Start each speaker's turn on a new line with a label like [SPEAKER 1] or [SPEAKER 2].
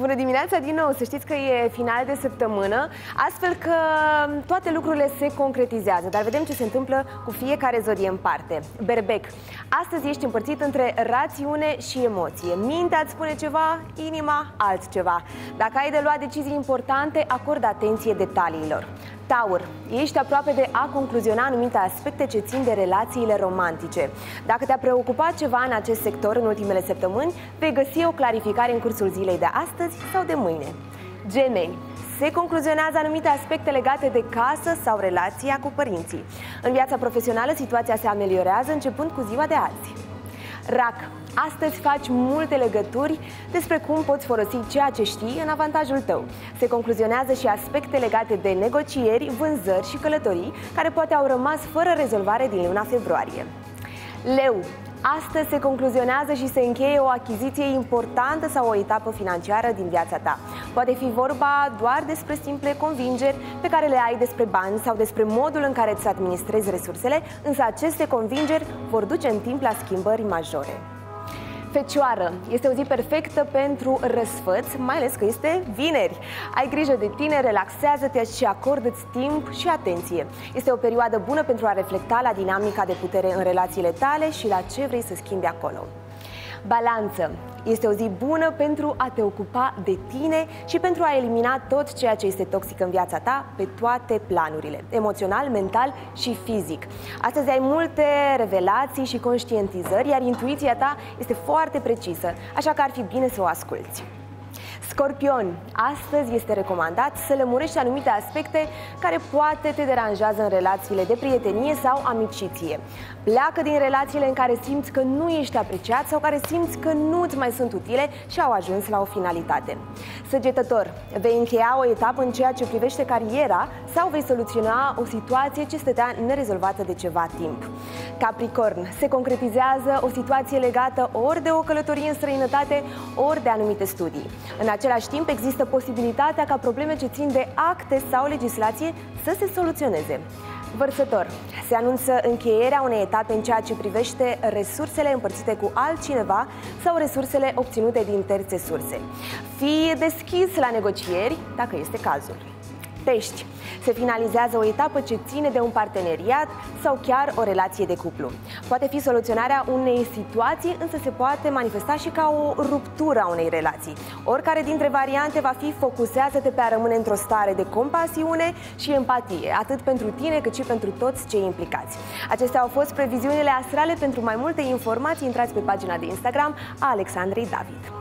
[SPEAKER 1] Bună dimineața din nou! Să știți că e final de săptămână, astfel că toate lucrurile se concretizează, dar vedem ce se întâmplă cu fiecare zodie în parte. Berbec, astăzi ești împărțit între rațiune și emoție. Mintea îți spune ceva, inima altceva. Dacă ai de luat decizii importante, acordă atenție detaliilor. Taur, ești aproape de a concluziona anumite aspecte ce țin de relațiile romantice. Dacă te-a preocupat ceva în acest sector în ultimele săptămâni, vei găsi o clarificare în cursul zilei de astăzi sau de mâine. Gemeni, se concluzionează anumite aspecte legate de casă sau relația cu părinții. În viața profesională, situația se ameliorează începând cu ziua de azi. Rac, Astăzi faci multe legături despre cum poți folosi ceea ce știi în avantajul tău. Se concluzionează și aspecte legate de negocieri, vânzări și călătorii, care poate au rămas fără rezolvare din luna februarie. Leu, Astăzi se concluzionează și se încheie o achiziție importantă sau o etapă financiară din viața ta. Poate fi vorba doar despre simple convingeri pe care le ai despre bani sau despre modul în care îți administrezi resursele, însă aceste convingeri vor duce în timp la schimbări majore. Fecioară, este o zi perfectă pentru răsfăț, mai ales că este vineri. Ai grijă de tine, relaxează-te și acordă-ți timp și atenție. Este o perioadă bună pentru a reflecta la dinamica de putere în relațiile tale și la ce vrei să schimbi acolo. Balanță. Este o zi bună pentru a te ocupa de tine și pentru a elimina tot ceea ce este toxic în viața ta pe toate planurile, emoțional, mental și fizic. Astăzi ai multe revelații și conștientizări, iar intuiția ta este foarte precisă, așa că ar fi bine să o asculți. Scorpion, astăzi este recomandat să lămurești anumite aspecte care poate te deranjează în relațiile de prietenie sau amiciție. Pleacă din relațiile în care simți că nu ești apreciat sau care simți că nu îți mai sunt utile și au ajuns la o finalitate. Săgetător, vei încheia o etapă în ceea ce privește cariera sau vei soluționa o situație ce stătea nerezolvată de ceva timp. Capricorn, se concretizează o situație legată ori de o călătorie în străinătate, ori de anumite studii. În același timp, există posibilitatea ca probleme ce țin de acte sau legislație să se soluționeze. Vărsător, se anunță încheierea unei etape în ceea ce privește resursele împărțite cu altcineva sau resursele obținute din terțe surse. Fii deschis la negocieri, dacă este cazul. Pești. Se finalizează o etapă ce ține de un parteneriat sau chiar o relație de cuplu. Poate fi soluționarea unei situații, însă se poate manifesta și ca o ruptură a unei relații. Oricare dintre variante va fi focusează-te pe a rămâne într-o stare de compasiune și empatie, atât pentru tine cât și pentru toți cei implicați. Acestea au fost previziunile astrale. Pentru mai multe informații, intrați pe pagina de Instagram a Alexandrei David.